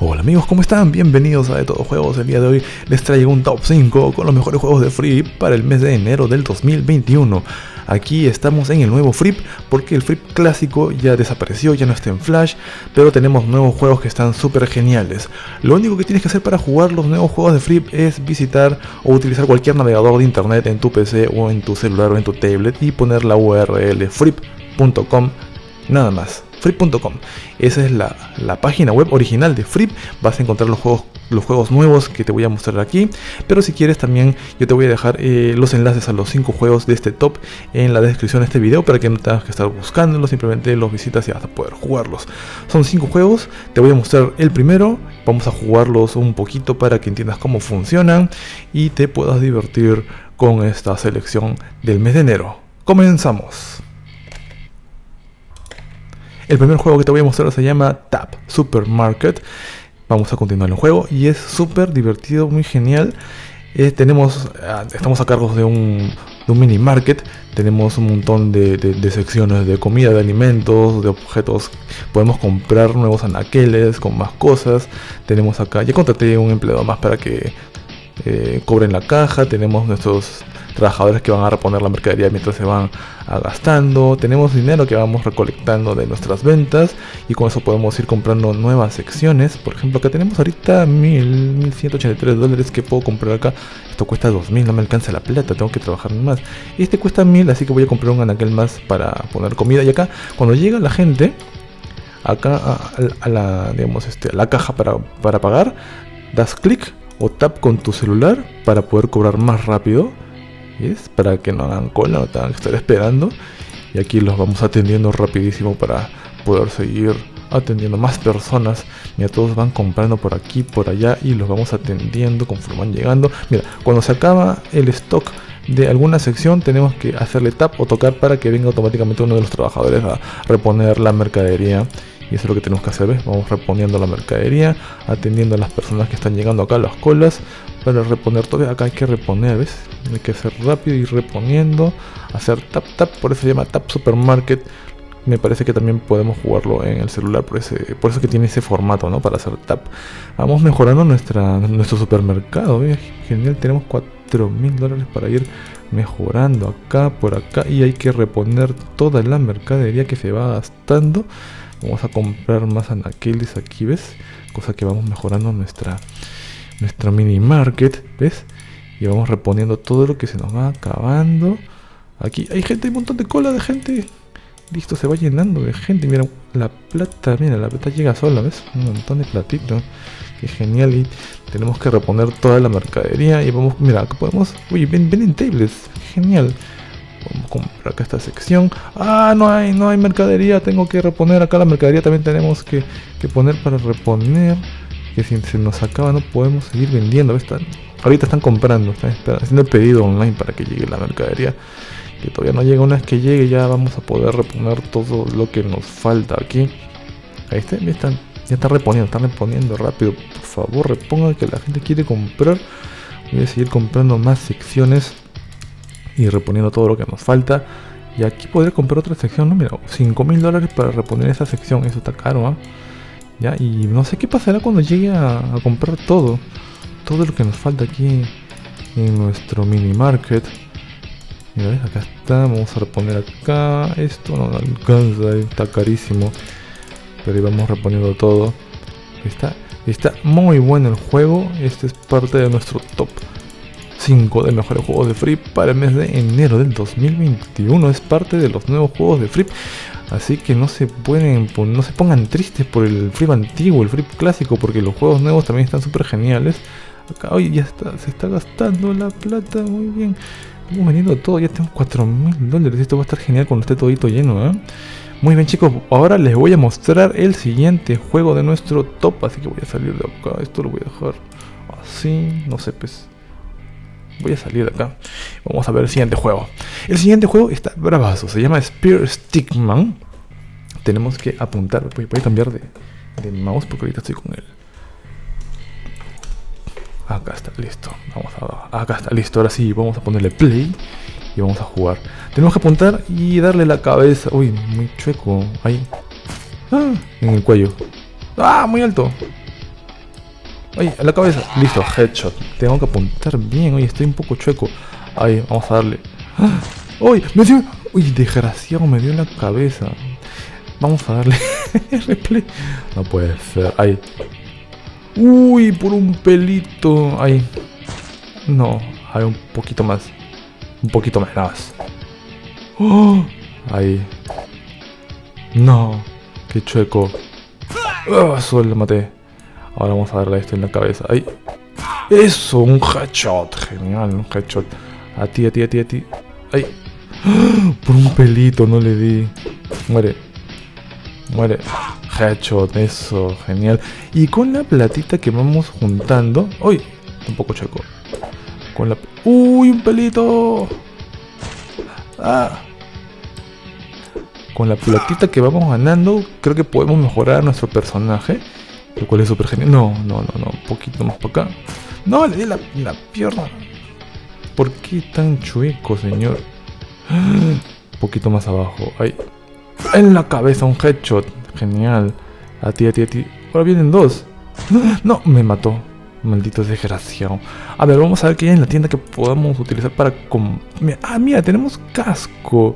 Hola amigos, ¿cómo están? Bienvenidos a De Todos Juegos. El día de hoy les traigo un top 5 con los mejores juegos de Free para el mes de enero del 2021. Aquí estamos en el nuevo Free porque el Free clásico ya desapareció, ya no está en Flash, pero tenemos nuevos juegos que están súper geniales. Lo único que tienes que hacer para jugar los nuevos juegos de Free es visitar o utilizar cualquier navegador de internet en tu PC o en tu celular o en tu tablet y poner la URL free.com nada más free.com. Esa es la, página web original de Free. Vas a encontrar los juegos, juegos nuevos que te voy a mostrar aquí. Pero si quieres también yo te voy a dejar eh, los enlaces a los 5 juegos de este top en la descripción de este video para que no tengas que estar buscándolos. Simplemente los visitas y vas a poder jugarlos. Son 5 juegos. Te voy a mostrar el primero. Vamos a jugarlos un poquito para que entiendas cómo funcionan y te puedas divertir con esta selección del mes de enero. Comenzamos. El primer juego que te voy a mostrar se llama Tap Supermarket. Vamos a continuar el juego y es súper divertido, muy genial. Eh, tenemos, ah, estamos a cargo de un, mini market. Tenemos un montón de, secciones de comida, de alimentos, de objetos. Podemos comprar nuevos anaqueles con más cosas. Tenemos acá, ya contraté un empleado más para que eh, cobren la caja. Tenemos nuestros trabajadores que van a reponer la mercadería mientras se van gastando, tenemos dinero que vamos recolectando de nuestras ventas y con eso podemos ir comprando nuevas secciones. Por ejemplo, acá tenemos ahorita 1183 dólares que puedo comprar acá. Esto cuesta 2000, no me alcanza la plata, tengo que trabajar más. Este cuesta 1000, así que voy a comprar un anaquel más para poner comida. Y acá, cuando llega la gente, acá a, la, digamos, este, a la caja para, para pagar, das clic o tap con tu celular para poder cobrar más rápido es para que no hagan cola, no tengan que estar esperando. Y aquí los vamos atendiendo rapidísimo para poder seguir atendiendo más personas. Mira, todos van comprando por aquí, por allá y los vamos atendiendo conforme van llegando. Mira, cuando se acaba el stock de alguna sección tenemos que hacerle tap o tocar para que venga automáticamente uno de los trabajadores a reponer la mercadería y eso es lo que tenemos que hacer, ¿ves? Vamos reponiendo la mercadería, atendiendo a las personas que están llegando acá a las colas para reponer todo. Acá hay que reponer, ¿ves? Hay que hacer rápido y reponiendo, hacer tap tap, por eso se llama tap supermarket. Me parece que también podemos jugarlo en el celular, por, ese, por eso que tiene ese formato, ¿no? Para hacer tap. Vamos mejorando nuestra, nuestro supermercado, ¿ves? Genial, tenemos 4 mil dólares para ir mejorando acá, por acá. Y hay que reponer toda la mercadería que se va gastando. Vamos a comprar más anaqueles aquí, ¿ves? Cosa que vamos mejorando nuestra, nuestra mini market, ¿ves? Y vamos reponiendo todo lo que se nos va acabando. Aquí hay gente, hay un montón de cola de gente. Listo, se va llenando de gente. Mira, la plata, mira, la plata llega sola, ¿ves? Un montón de platito. Qué genial. Y tenemos que reponer toda la mercadería. Y vamos, mira, acá podemos. Uy, ven, ven en tables. Genial. Vamos a comprar acá esta sección. Ah, no hay, no hay mercadería. Tengo que reponer acá la mercadería. También tenemos que, poner para reponer. Que si se nos acaba no podemos seguir vendiendo. Están, ahorita están comprando. Están haciendo el pedido online para que llegue la mercadería. Que todavía no llega. Una vez que llegue ya vamos a poder reponer todo lo que nos falta aquí. Ahí está, ya están, ya están reponiendo. Están reponiendo rápido. Por favor, repongan que la gente quiere comprar. Voy a seguir comprando más secciones y reponiendo todo lo que nos falta. Y aquí poder comprar otra sección, ¿no? Mira, 5 mil dólares para reponer esa sección, eso está caro, ¿ah? Ya, y no sé qué pasará cuando llegue a, comprar todo. Todo lo que nos falta aquí en nuestro mini market. Mira, ¿ves? acá está, vamos a reponer acá. Esto no alcanza, está carísimo. Pero ahí vamos reponiendo todo. Está, está muy bueno el juego. Este es parte de nuestro top 5 de mejores juegos de Free para el mes de enero del 2021. Es parte de los nuevos juegos de Free. Así que no se pueden, no se pongan tristes por el Free antiguo, el Free clásico, porque los juegos nuevos también están súper geniales. Acá hoy ya está, se está gastando la plata, muy bien. Estamos vendiendo todo, ya tenemos 4 mil dólares. Esto va a estar genial cuando esté todito lleno, ¿eh? Muy bien chicos, ahora les voy a mostrar el siguiente juego de nuestro top. Así que voy a salir de acá, esto lo voy a dejar así, no sé, pues Voy a salir de acá. Vamos a ver el siguiente juego. El siguiente juego está bravazo. Se llama Spear Stickman. Tenemos que apuntar. Voy, a cambiar de, mouse porque ahorita estoy con él. Acá está, listo. Vamos a, acá está, listo. Ahora sí, vamos a ponerle play y vamos a jugar. Tenemos que apuntar y darle la cabeza. Uy, muy chueco. Ahí. Ah, en el cuello. Ah, muy alto. Ay, a la cabeza. Listo, headshot. Tengo que apuntar bien. Oye, estoy un poco chueco. Ahí, vamos a darle. ¡Ah! ¡Uy! Me dio. Uy, desgraciado, me dio en la cabeza. Vamos a darle. replay. No puede ser. Ahí. Uy, por un pelito. Ahí. No, hay un poquito más. Un poquito más, nada más. ¡Oh! Ahí. No. Qué chueco. Oh, solo lo maté. Ahora vamos a darle esto en la cabeza. Ahí. Eso, un headshot. Genial, un headshot. A ti, a ti, a ti, a ti. Ahí. Por un pelito no le di. Muere. Muere. Headshot, eso, genial. Y con la platita que vamos juntando. ¡Uy! Un poco checo. Con la. ¡Uy! ¡Un pelito! ¡Ah! Con la platita que vamos ganando, creo que podemos mejorar nuestro personaje. Cual es súper genial. No, no, no, no. Un poquito más para acá. No, le di la, pierna. ¿Por qué tan chueco, señor? Un poquito más abajo. Ahí. En la cabeza, un headshot. Genial. A ti, a ti, a ti. Ahora vienen dos. No, me mató. Maldito desgraciado. A ver, vamos a ver qué hay en la tienda que podamos utilizar para... Ah, mira, tenemos casco.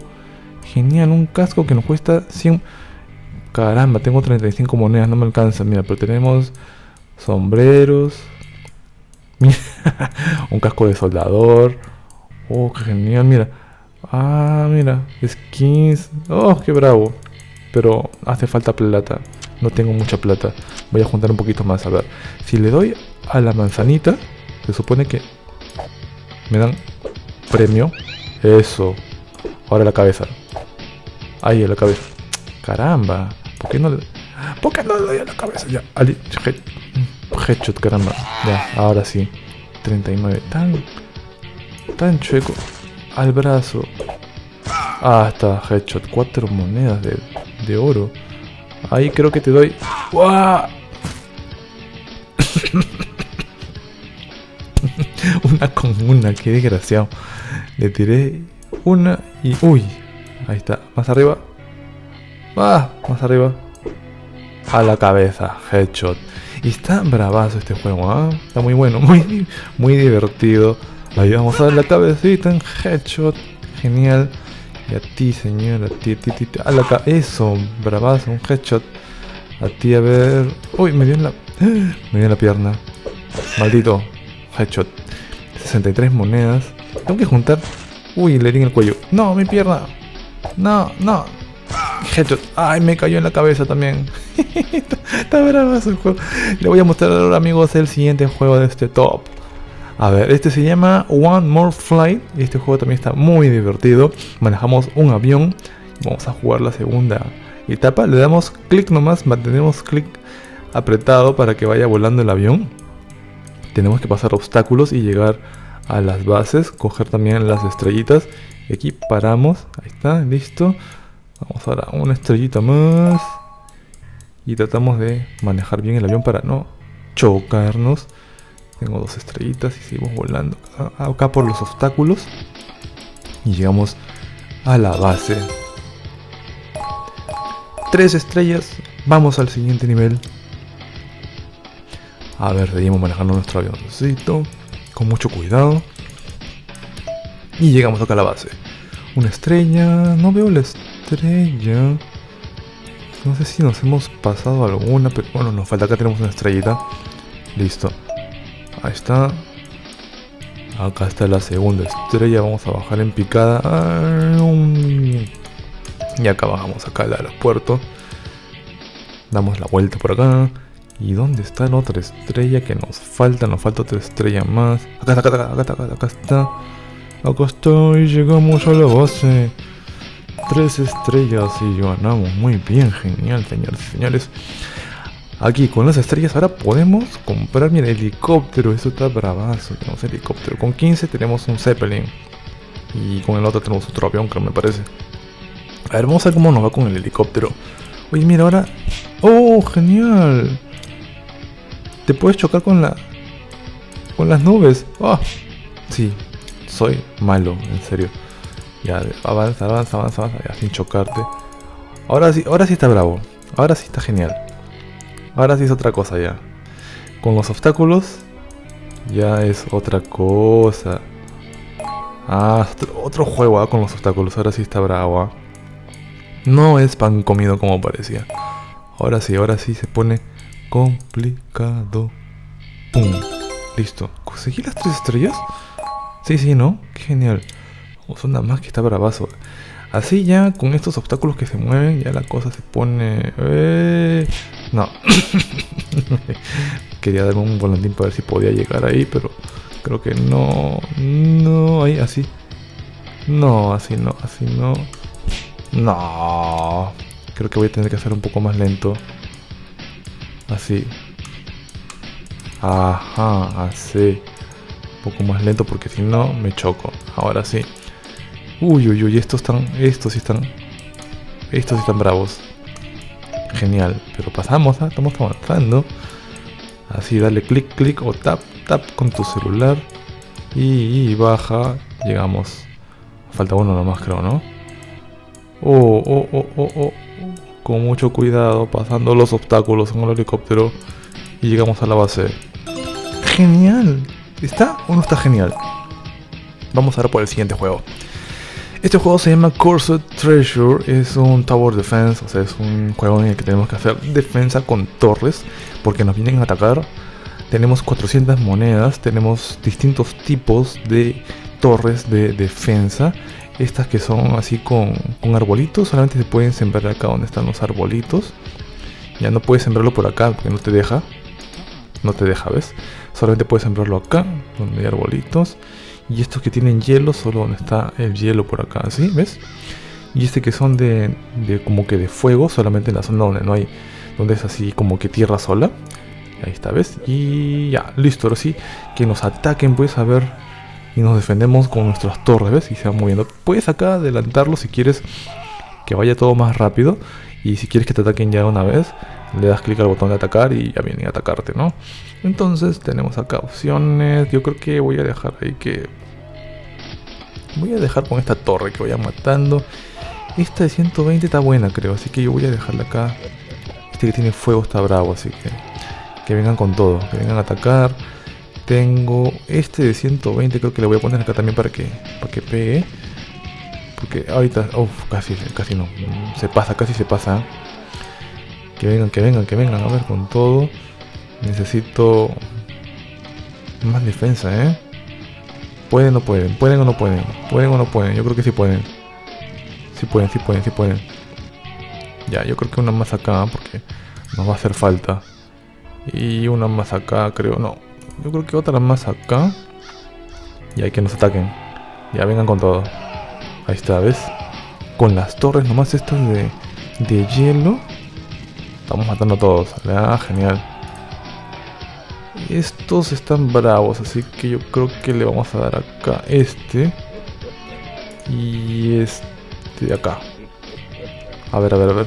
Genial, un casco que nos cuesta 100... Caramba, tengo 35 monedas, no me alcanza. Mira, pero tenemos sombreros. un casco de soldador. Oh, qué genial, mira. Ah, mira, skins. Oh, qué bravo. Pero hace falta plata. No tengo mucha plata. Voy a juntar un poquito más. A ver, si le doy a la manzanita, se supone que me dan premio. Eso. Ahora la cabeza. Ahí, la cabeza. Caramba. ¿Por qué no le, ¿Por qué no le doy a la cabeza? Ya. Ali, head, headshot, caramba. Ya, ahora sí. 39. Tan. Tan chueco. Al brazo. Ah, está. Headshot. Cuatro monedas de, de oro. Ahí creo que te doy. ¡Wow! una con una, qué desgraciado. Le tiré una y. ¡Uy! Ahí está. Más arriba. ¡Ah! Más arriba. A la cabeza. Headshot. Y está bravazo este juego, ¿ah? Está muy bueno, muy, muy divertido. Ahí vamos a dar la cabecita en headshot. Genial. Y a ti, señor, a ti, a ti, ti. A la. Eso, bravazo, un headshot. A ti, a ver. Uy, me dio en la. Me dio en la pierna. Maldito. Headshot. 63 monedas. Tengo que juntar. Uy, le di en el cuello. No, mi pierna. No, no. Ay, me cayó en la cabeza también. está, bravazo el juego. Le voy a mostrar ahora, amigos, el siguiente juego de este top. A ver, este se llama One More Flight. Y este juego también está muy divertido. Manejamos un avión. Vamos a jugar la segunda etapa. Le damos clic nomás, mantenemos clic apretado para que vaya volando el avión. Tenemos que pasar obstáculos y llegar a las bases. Coger también las estrellitas. Y aquí paramos. Ahí está, listo. Vamos ahora una estrellita más. Y tratamos de manejar bien el avión para no chocarnos. Tengo dos estrellitas y seguimos volando acá por los obstáculos. Y llegamos a la base. Tres estrellas. Vamos al siguiente nivel. A ver, seguimos manejando nuestro avioncito. Con mucho cuidado. Y llegamos acá a la base. Una estrella. No veo la estrella. No sé si nos hemos pasado alguna, pero bueno, nos falta acá tenemos una estrellita. Listo. Ahí está. Acá está la segunda estrella. Vamos a bajar en picada. Y acá bajamos acá al aeropuerto. Damos la vuelta por acá. ¿Y dónde está la otra estrella que nos falta? Nos falta otra estrella más. Acá está, acá está, acá está, acá está. Acá estoy, llegamos a la base. Tres estrellas y ganamos. Muy bien, genial, señores y señores. Aquí con las estrellas ahora podemos comprar, mira, helicóptero. Eso está bravazo. Tenemos helicóptero. Con 15 tenemos un Zeppelin. Y con el otro tenemos otro avión, creo, me parece. A ver, vamos a ver cómo nos va con el helicóptero. Oye, mira, ahora... ¡Oh, genial! Te puedes chocar con la... Con las nubes. ¡Oh! Sí, soy malo, en serio. Ya, avanza, avanza, avanza, avanza, ya, sin chocarte. Ahora sí, ahora sí está bravo. Ahora sí está genial. Ahora sí es otra cosa ya. con los obstáculos ya es otra cosa. Ah, otro, juego ah, con los obstáculos. Ahora sí está bravo. Ah. No es pan comido como parecía. Ahora sí, ahora sí se pone complicado. ¡Pum! Listo. ¿Conseguí las tres estrellas? Sí, sí, ¿no? Qué genial. O son nada más que está bravazo. Así ya, con estos obstáculos que se mueven, ya la cosa se pone... Eh... No. Quería darme un volantín para ver si podía llegar ahí, pero creo que no. No, ahí, así. No, así no, así no. No. Creo que voy a tener que hacer un poco más lento. Así. Ajá, así. Un poco más lento porque si no me choco. Ahora sí. Uy, uy, uy, estos están. Estos sí están. Estos están bravos. Genial. Pero pasamos, ¿ah? estamos avanzando. Así, dale clic, clic o tap, tap con tu celular. Y, baja. Llegamos. Falta uno nomás, creo, ¿no? Oh, oh, oh, oh, oh. Con mucho cuidado, pasando los obstáculos en el helicóptero. Y llegamos a la base. ¡Genial! ¿Está o no está genial? Vamos a ver por el siguiente juego. Este juego se llama Cursed Treasure, es un Tower Defense, o sea, es un juego en el que tenemos que hacer defensa con torres, porque nos vienen a atacar. Tenemos 400 monedas, tenemos distintos tipos de torres de defensa. Estas que son así con, con arbolitos, solamente se pueden sembrar acá donde están los arbolitos. Ya no puedes sembrarlo por acá porque no te deja. No te deja, ¿ves? Solamente puedes sembrarlo acá, donde hay arbolitos. Y estos que tienen hielo, solo donde está el hielo por acá, ¿sí? ¿Ves? Y este que son de, de como que de fuego, solamente en la zona donde no hay, donde es así como que tierra sola. Ahí está, ¿ves? Y ya, listo, ahora sí, que nos ataquen, pues a ver, y nos defendemos con nuestras torres, ¿ves? Y se van moviendo. Puedes acá adelantarlo si quieres que vaya todo más rápido. Y si quieres que te ataquen ya una vez, le das clic al botón de atacar y ya viene a atacarte, ¿no? Entonces tenemos acá opciones. Yo creo que voy a dejar ahí que... Voy a dejar con esta torre que vaya matando. Esta de 120 está buena, creo. Así que yo voy a dejarla acá. Este que tiene fuego está bravo, así que... Que vengan con todo. Que vengan a atacar. Tengo este de 120, creo que le voy a poner acá también para que, para que pegue. Porque ahorita... Uff, casi, casi no. Se pasa, casi se pasa. Que vengan, que vengan, que vengan. A ver, con todo. Necesito más defensa, ¿eh? ¿Pueden o no pueden? ¿Pueden o no pueden? ¿Pueden o no pueden? Yo creo que sí pueden. Sí pueden, sí pueden, sí pueden. Ya, yo creo que una más acá porque nos va a hacer falta. Y una más acá, creo. No, yo creo que otra más acá. Y hay que nos ataquen. Ya vengan con todo. Ahí está, ¿ves? Con las torres nomás estas de, de hielo. Estamos matando a todos. Ah, genial. Estos están bravos, así que yo creo que le vamos a dar acá este. Y este de acá. A ver, a ver, a ver.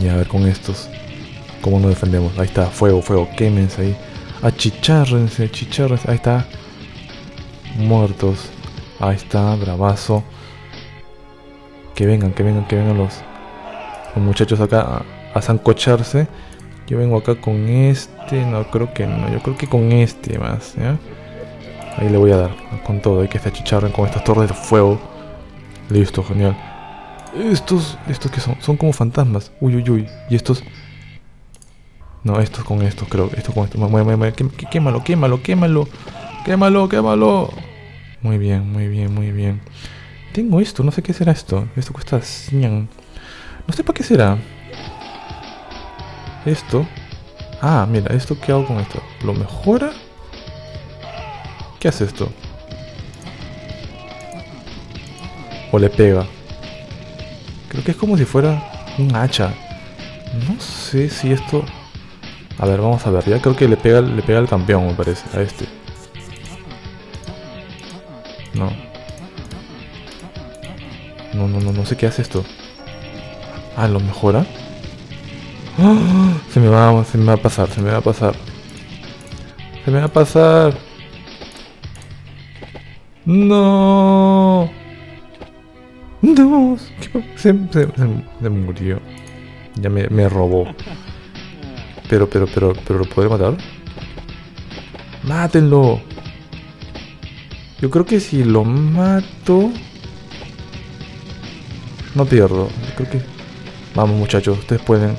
Y a ver con estos. ¿Cómo nos defendemos? Ahí está, fuego, fuego, quémense ahí. Achicharrense, achicharrense. Ahí está. Muertos. Ahí está, bravazo. Que vengan, que vengan, que vengan los, los muchachos acá a, a zancocharse. Yo vengo acá con este, no creo que no, yo creo que con este más. Ahí le voy a dar, con todo, hay que se achicharren con estas torres de fuego. Listo, genial. Estos, estos que son, son como fantasmas. Uy, uy, uy. Y estos... No, estos con estos, creo. Estos con estos. Quémalo, quémalo, quémalo. Quémalo, quémalo. Muy bien, muy bien, muy bien. Tengo esto, no sé qué será esto. Esto cuesta 100. No sé para qué será. Esto. Ah, mira, ¿esto qué hago con esto? ¿Lo mejora? ¿Qué hace esto? ¿O le pega? Creo que es como si fuera un hacha. No sé si esto... A ver, vamos a ver. Ya creo que le pega, le pega al campeón, me parece. A este. No. No, no, no, no sé qué hace esto. Ah, ¿lo mejora? Se me va, se me va a pasar, se me va a pasar. Se me va a pasar. No. No. Se, murió. Ya me, me robó. Pero, pero, pero, pero, ¿lo podré matar? ¡Mátenlo! Yo creo que si lo mato... No pierdo. Yo creo que... Vamos muchachos, ustedes pueden.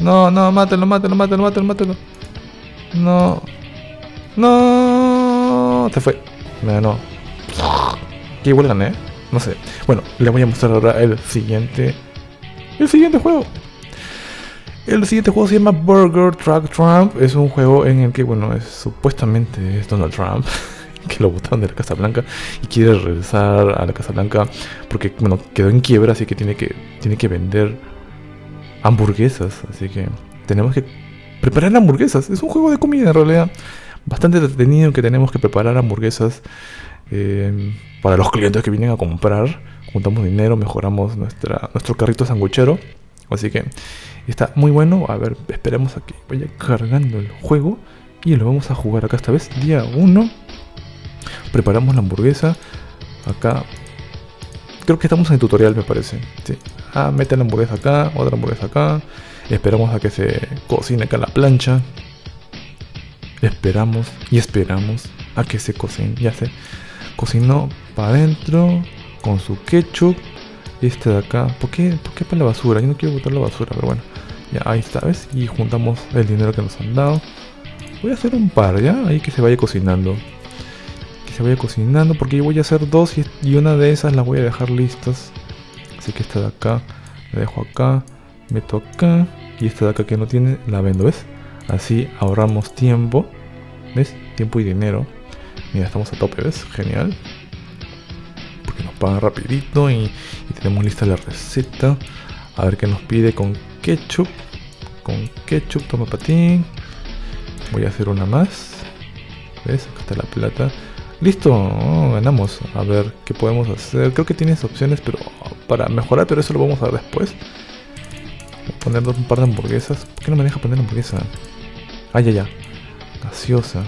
No, no, mátenlo, mátenlo, mátenlo, mátenlo, mátenlo. No. No. Se fue. Me ganó. Que igual gané. No sé. Bueno, le voy a mostrar ahora el siguiente. El siguiente juego. El siguiente juego se llama Burger Truck Trump. Es un juego en el que, bueno, es, supuestamente es Donald Trump. que lo botaron de la Casa Blanca y quiere regresar a la Casa Blanca porque, bueno, quedó en quiebra, así que tiene que, tiene que vender hamburguesas. Así que tenemos que preparar hamburguesas. Es un juego de comida en realidad. Bastante entretenido que tenemos que preparar hamburguesas eh, para los clientes que vienen a comprar. Juntamos dinero, mejoramos nuestra, nuestro carrito sanguchero. Así que está muy bueno. A ver, esperemos a que vaya cargando el juego. Y lo vamos a jugar acá esta vez. Día 1. Preparamos la hamburguesa. Acá. Creo que estamos en el tutorial, me parece. Sí. Ah, mete la hamburguesa acá. Otra hamburguesa acá. Esperamos a que se cocine acá la plancha. Esperamos y esperamos a que se cocine. Ya se cocinó para adentro con su ketchup. Este de acá. ¿Por qué, ¿Por qué para la basura? Yo no quiero botar la basura, pero bueno. Ya ahí está, ¿ves? Y juntamos el dinero que nos han dado. Voy a hacer un par, ¿ya? Ahí que se vaya cocinando. Que se vaya cocinando, porque yo voy a hacer dos y, una de esas las voy a dejar listas. Así que esta de acá, la dejo acá, meto acá. Y esta de acá que no tiene, la vendo, ¿ves? Así ahorramos tiempo. ¿Ves? Tiempo y dinero. Mira, estamos a tope, ¿ves? Genial. Porque nos pagan rapidito y, y tenemos lista la receta. A ver qué nos pide con ketchup. Con ketchup, toma patín. Voy a hacer una más. ¿Ves? Acá está la plata. Listo, ganamos. A ver qué podemos hacer. Creo que tienes opciones, pero para mejorar, pero eso lo vamos a ver después. Voy a poner un par de hamburguesas. ¿Por qué no me deja poner hamburguesa? Ah, ya, ya. Gaseosa.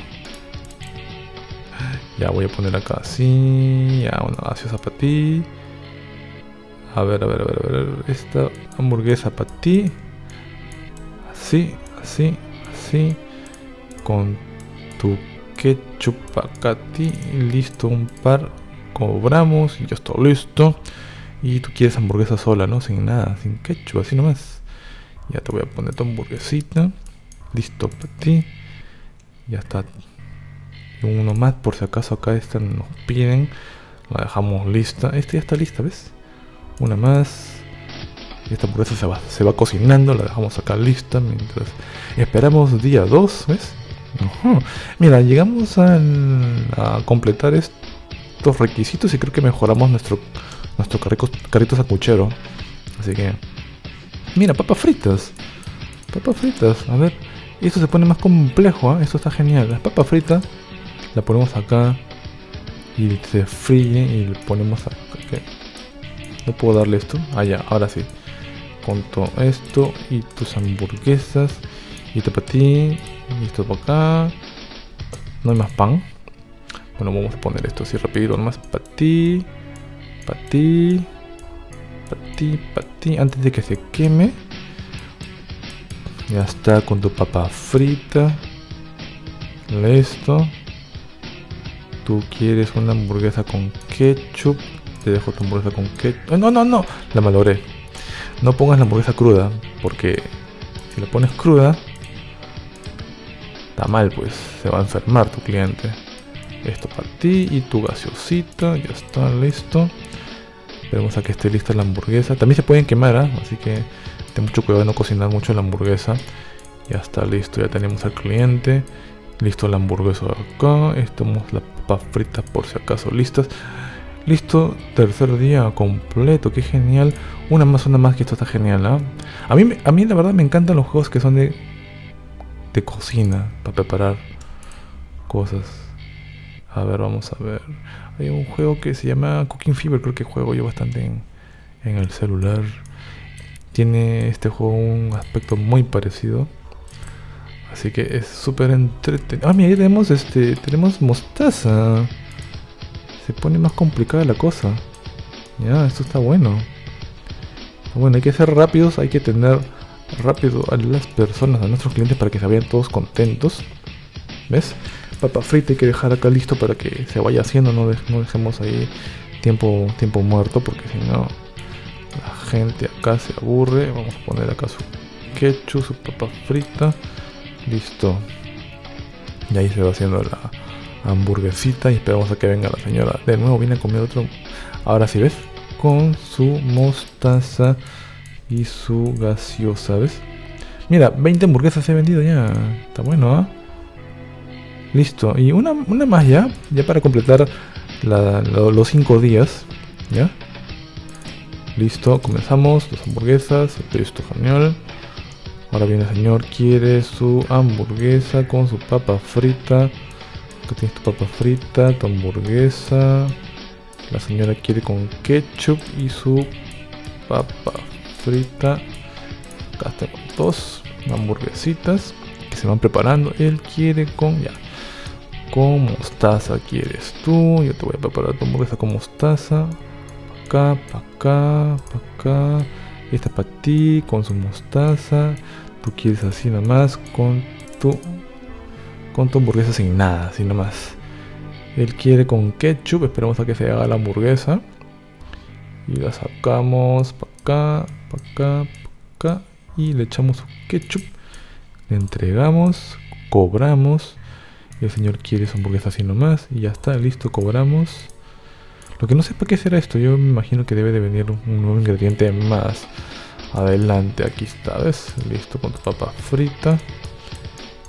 Ya voy a poner acá así. Ya, una gaseosa para ti. A ver, a ver, a ver, a ver. Esta hamburguesa para ti. Así, así, así. Con tu ketchup ti. Listo un par. Cobramos y ya está listo. Y tú quieres hamburguesa sola no sin nada sin ketchup así nomás. Ya te voy a poner tu hamburguesita. Listo para ti. Ya está. Uno más por si acaso acá esta nos piden. La dejamos lista. Esta ya está lista ves una más esta hamburguesa se va, se va cocinando la dejamos acá lista mientras esperamos día 2 ves Mira, llegamos a completar estos requisitos y creo que mejoramos nuestro nuestro carrito, carrito sacuchero. Así que... Mira, papas fritas. Papas fritas. A ver. Esto se pone más complejo. ¿eh? Esto está genial. Las papas fritas la ponemos acá. Y se fríe y le ponemos acá. No puedo darle esto. Ah, ya. Ahora sí. Con todo esto y tus hamburguesas. Y te para ti. Listo por acá. No hay más pan. Bueno, vamos a poner esto así rápido. Nomás para ti. Para ti. Para ti, para ti. Antes de que se queme. Ya está con tu papa frita. Listo. Tú quieres una hamburguesa con ketchup. Te dejo tu hamburguesa con ketchup. No, no, no. La malogré. No pongas la hamburguesa cruda. Porque si la pones cruda, mal, pues se va a enfermar tu cliente. Esto para ti y tu gaseosita, ya está listo. Esperemos a que esté lista la hamburguesa. También se pueden quemar, ¿ah? así que ten mucho cuidado de no cocinar mucho la hamburguesa. Ya está listo, ya tenemos al cliente. Listo la hamburguesa acá. Estamos las papas fritas por si acaso listas. Listo, tercer día completo, qué genial. Una más, una más, que esto está genial. ¿ah? A, mí, a mí la verdad me encantan los juegos que son de de cocina para preparar cosas. A ver, vamos a ver. Hay un juego que se llama Cooking Fever, creo que juego yo bastante en, en el celular. Tiene este juego un aspecto muy parecido. Así que es súper entretenido. Ah, mira, ahí tenemos este. Tenemos mostaza. Se pone más complicada la cosa. Ya, esto está bueno. Bueno, hay que ser rápidos, hay que tener rápido a las personas, a nuestros clientes para que se vayan todos contentos. ¿Ves? Papa frita hay que dejar acá listo para que se vaya haciendo, no, dejemos ahí tiempo, tiempo muerto porque si no la gente acá se aburre. Vamos a poner acá su ketchup, su papa frita. Listo. Y ahí se va haciendo la hamburguesita y esperamos a que venga la señora. De nuevo viene a comer otro. Ahora sí, ¿ves? Con su mostaza y su gaseosa, ¿ves? Mira, 20 hamburguesas he vendido ya. Está bueno, ¿ah? Listo. Y una, una más ya. Ya para completar los 5 días. ¿Ya? Listo, comenzamos. Las hamburguesas. Listo, genial. Ahora viene el señor, quiere su hamburguesa con su papa frita. Acá tienes tu papa frita, tu hamburguesa. La señora quiere con ketchup y su papa frita. Acá tengo dos hamburguesitas que se van preparando. Él quiere con ya. Con mostaza quieres tú. Yo te voy a preparar tu hamburguesa con mostaza. Acá, pa' acá, pa' acá. Esta para ti con su mostaza. Tú quieres así nomás con tu con tu hamburguesa sin nada, sin más. Él quiere con ketchup. Esperamos a que se haga la hamburguesa. Y la sacamos para acá, para acá, para acá. Y le echamos ketchup. Le entregamos, cobramos. El señor quiere su hamburguesa así nomás. Y ya está, listo, cobramos. Lo que no sé para qué será esto, yo me imagino que debe de venir un nuevo ingrediente más adelante. Aquí está, ¿ves? Listo con tu papa frita.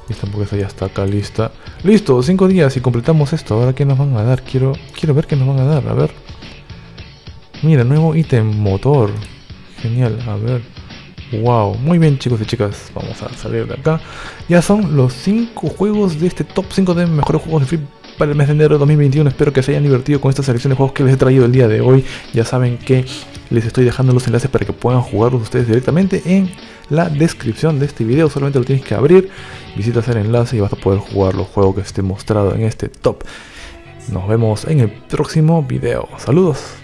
Esta hamburguesa ya está acá lista. Listo, cinco días y completamos esto. Ahora qué nos van a dar. Quiero, quiero ver qué nos van a dar. A ver. Mira, nuevo ítem, motor. Genial, a ver. Wow, muy bien chicos y chicas, vamos a salir de acá. Ya son los 5 juegos de este top 5 de mejores juegos de Free para el mes de enero de 2021. Espero que se hayan divertido con esta selección de juegos que les he traído el día de hoy. Ya saben que les estoy dejando los enlaces para que puedan jugarlos ustedes directamente en la descripción de este video. Solamente lo tienes que abrir, visitas el enlace y vas a poder jugar los juegos que esté mostrado en este top. Nos vemos en el próximo video. Saludos.